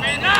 man.